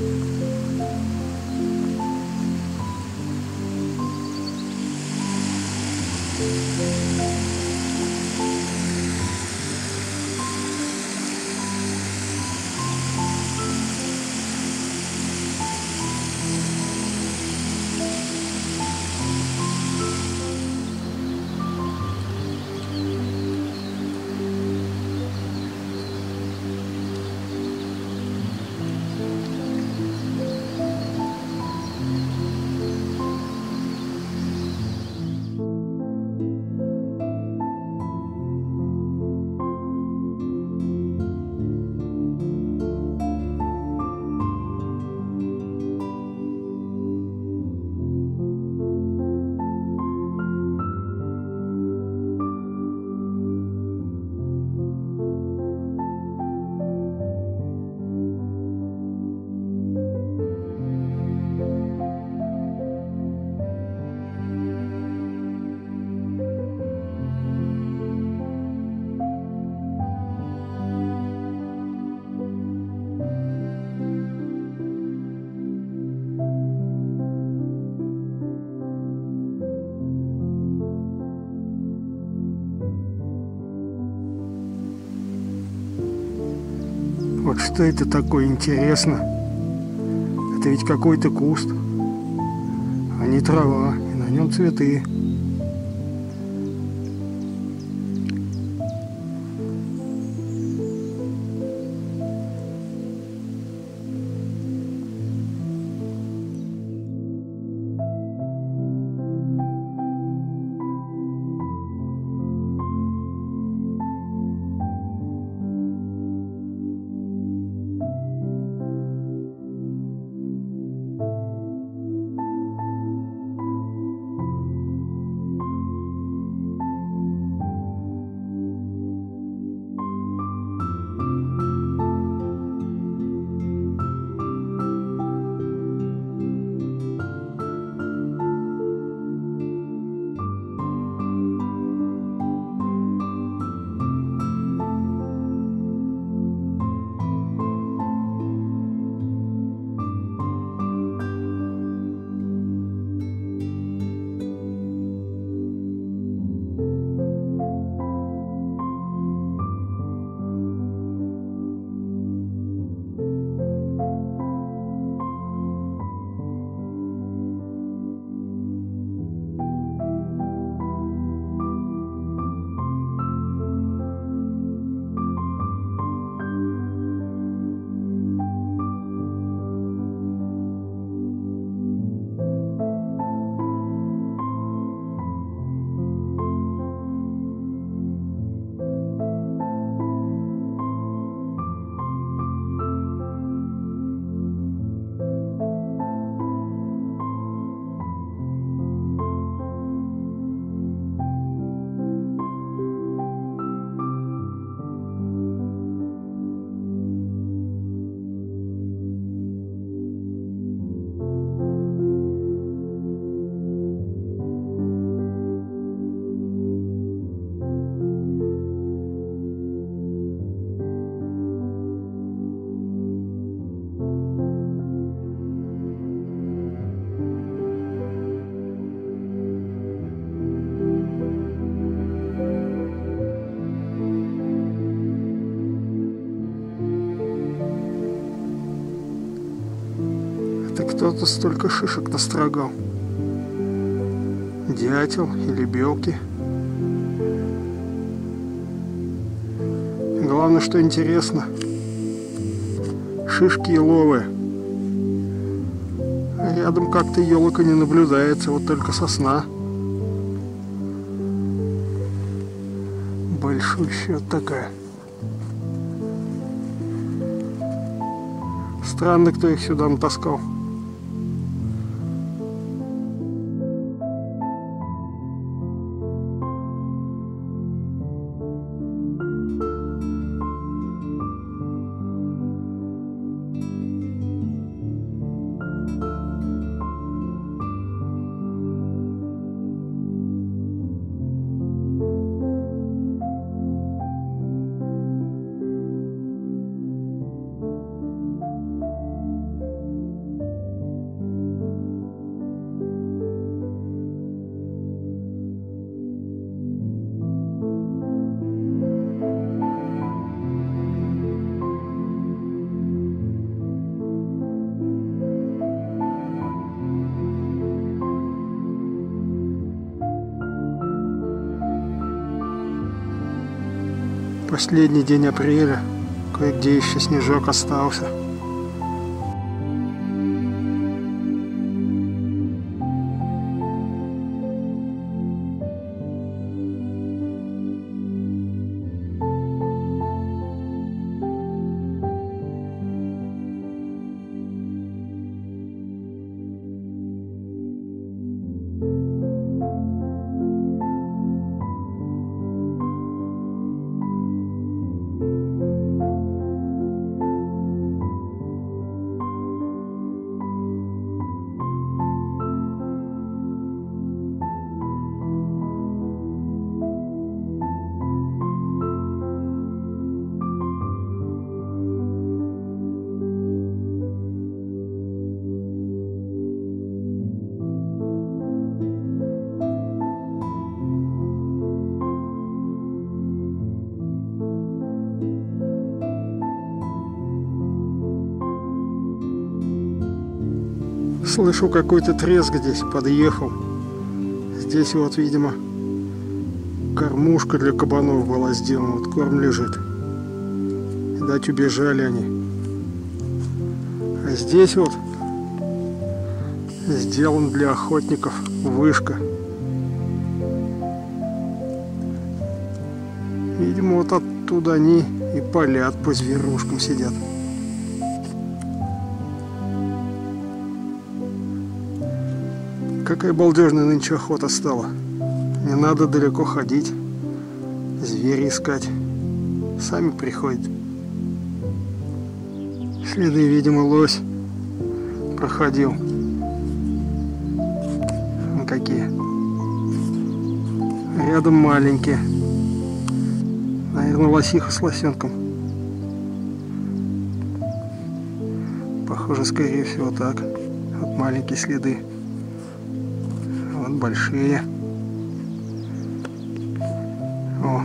Thank you. Вот что это такое интересно? Это ведь какой-то куст, а не трава, и на нем цветы. Кто-то столько шишек настрогал. Дятел или белки. Главное, что интересно. Шишки еловые. Рядом как-то елока не наблюдается, вот только сосна. Большущая такая. Странно, кто их сюда натаскал. Последний день апреля. Кое-где еще снежок остался. Слышу какой-то треск здесь, подъехал. Здесь вот, видимо, кормушка для кабанов была сделана. Вот корм лежит. Видать, убежали они. А здесь вот сделан для охотников вышка. Видимо, вот оттуда они и палят по зверушкам сидят. Какая балдежная нынче охота стала. Не надо далеко ходить, звери искать. Сами приходят. Следы, видимо, лось проходил. Вон какие. Рядом маленькие. Наверное, лосиха с лосенком. Похоже, скорее всего, так. Вот маленькие следы вот большие. О.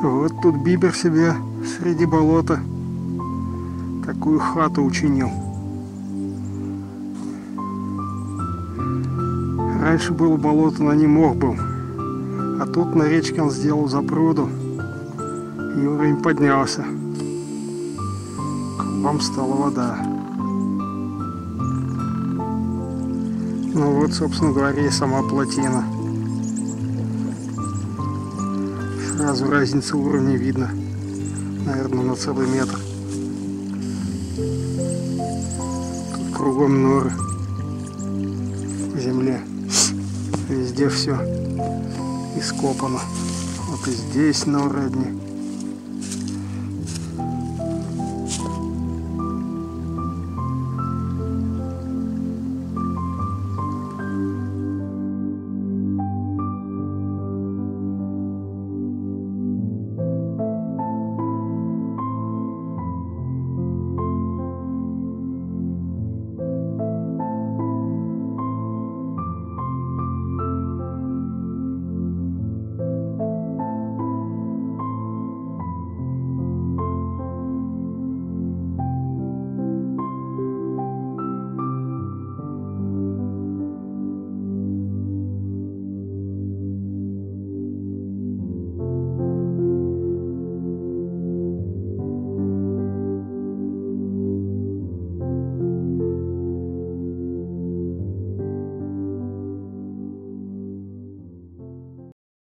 Вот тут Бибер себе среди болота такую хату учинил. Раньше было болото, на нем мох был. А тут на речке он сделал запруду. И уровень поднялся. Кругом стала вода. Ну вот, собственно говоря, и сама плотина. Сразу разница уровня видно. Наверное, на целый метр. Тут кругом норы. В земле. Везде все ископано. Вот и здесь на уровне.